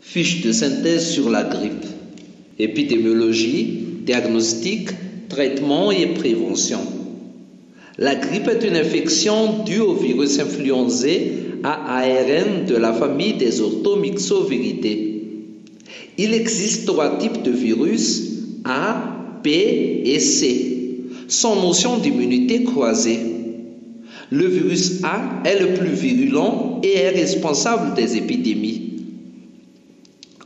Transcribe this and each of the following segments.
Fiche de synthèse sur la grippe. Épidémiologie, diagnostic, traitement et prévention. La grippe est une infection due au virus influenzé à de la famille des orthomyxoviridae. Il existe trois types de virus, A, B et C, sans notion d'immunité croisée. Le virus A est le plus virulent et est responsable des épidémies.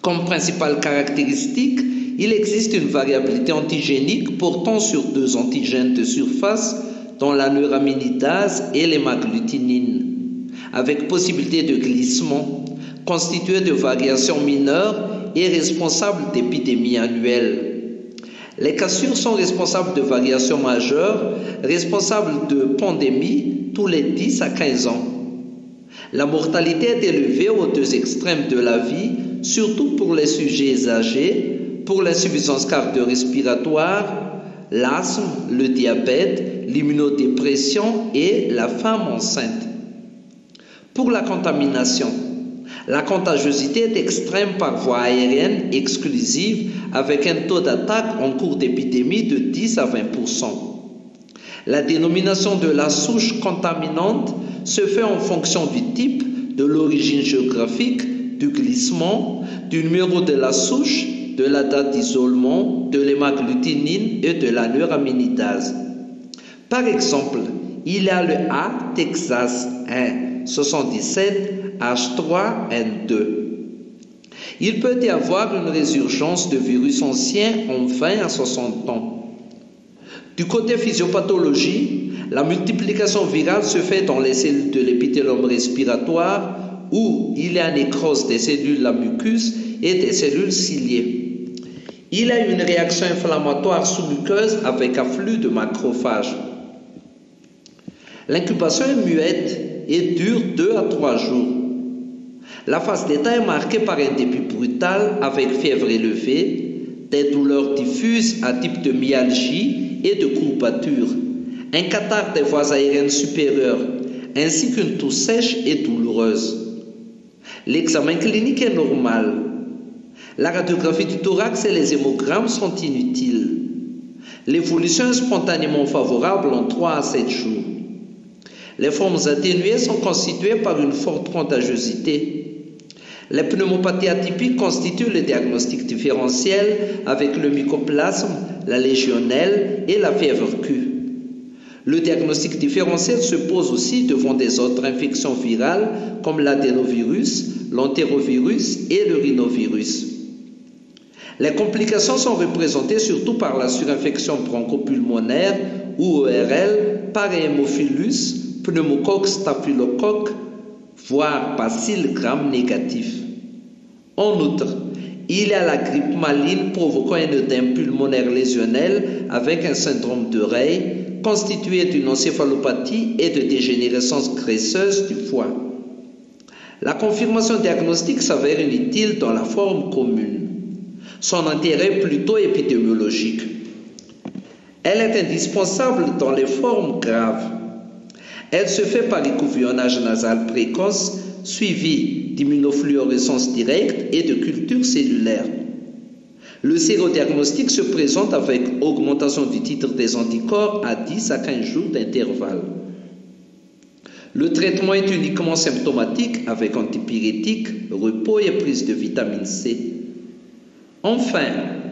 Comme principale caractéristique, il existe une variabilité antigénique portant sur deux antigènes de surface, dont la neuraminidase et l'hémagglutinine, avec possibilité de glissement, constituée de variations mineures et responsable d'épidémies annuelles. Les cassures sont responsables de variations majeures, responsables de pandémies tous les 10 à 15 ans. La mortalité est élevée aux deux extrêmes de la vie, surtout pour les sujets âgés, pour l'insuffisance cardio-respiratoire, l'asthme, le diabète, l'immunodépression et la femme enceinte. Pour la contamination, la contagiosité est extrême par voie aérienne exclusive avec un taux d'attaque en cours d'épidémie de 10 à 20% La dénomination de la souche contaminante se fait en fonction du type, de l'origine géographique, du glissement, du numéro de la souche, de la date d'isolement, de l'hémagglutinine et de la neuraminidase. Par exemple, il y a le A Texas 1 77 H3 N2. Il peut y avoir une résurgence de virus anciens en 20 à 60 ans. Du côté physiopathologie, la multiplication virale se fait dans les cellules de l'épithélium respiratoire où il y a nécrose des cellules la mucus et des cellules ciliées. Il a une réaction inflammatoire sous-muqueuse avec afflux de macrophages. L'incubation est muette et dure 2 à 3 jours. La phase d'état est marquée par un début brutal avec fièvre élevée, des douleurs diffuses à type de myalgie et de courbature, un catarrhe des voies aériennes supérieures, ainsi qu'une toux sèche et douloureuse. L'examen clinique est normal. La radiographie du thorax et les hémogrammes sont inutiles. L'évolution est spontanément favorable en 3 à 7 jours. Les formes atténuées sont constituées par une forte contagiosité. Les pneumopathies atypiques constituent le diagnostic différentiel avec le mycoplasme, la légionnelle et la fièvre Q. Le diagnostic différentiel se pose aussi devant des autres infections virales comme l'adénovirus, l'entérovirus et le rhinovirus. Les complications sont représentées surtout par la surinfection bronchopulmonaire ou ORL par hémophilus, pneumocoque staphylocoque, voire bacille gram négatif. En outre, il y a la grippe maligne provoquant un œdème pulmonaire lésionnel avec un syndrome de Rey constitué d'une encéphalopathie et de dégénérescence graisseuse du foie. La confirmation diagnostique s'avère inutile dans la forme commune? Son intérêt plutôt épidémiologique. Elle est indispensable dans les formes graves. Elle se fait par écouvillonnage nasal précoce suivi d'immunofluorescence directe et de culture cellulaire. Le sérodiagnostic se présente avec augmentation du titre des anticorps à 10 à 15 jours d'intervalle. Le traitement est uniquement symptomatique avec antipyrétique, repos et prise de vitamine C. Enfin,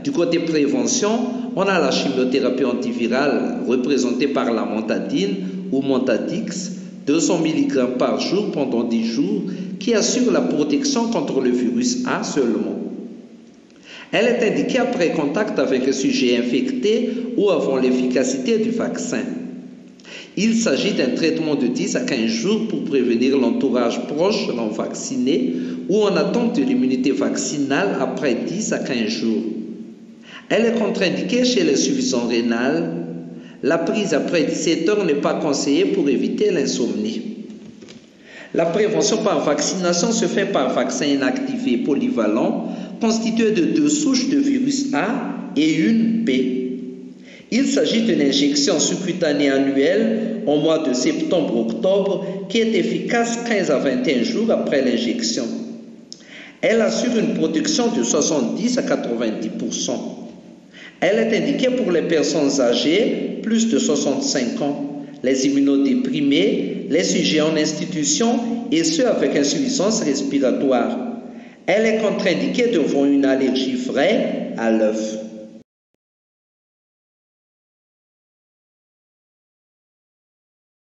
du côté prévention, on a la chimiothérapie antivirale représentée par la montadine ou Montadix, 200 mg par jour pendant 10 jours, qui assure la protection contre le virus A seulement. Elle est indiquée après contact avec un sujet infecté ou avant l'efficacité du vaccin. Il s'agit d'un traitement de 10 à 15 jours pour prévenir l'entourage proche non vacciné ou en attente de l'immunité vaccinale après 10 à 15 jours. Elle est contre-indiquée chez l'insuffisance rénale, la prise après 17 heures n'est pas conseillée pour éviter l'insomnie. La prévention par vaccination se fait par vaccin inactivé polyvalent constitué de deux souches de virus A et une B. Il s'agit d'une injection subcutanée annuelle au mois de septembre-octobre qui est efficace 15 à 21 jours après l'injection. Elle assure une protection de 70 à 90%. Elle est indiquée pour les personnes âgées plus de 65 ans, les immunodéprimés, les sujets en institution et ceux avec insuffisance respiratoire. Elle est contre-indiquée devant une allergie vraie à l'œuf.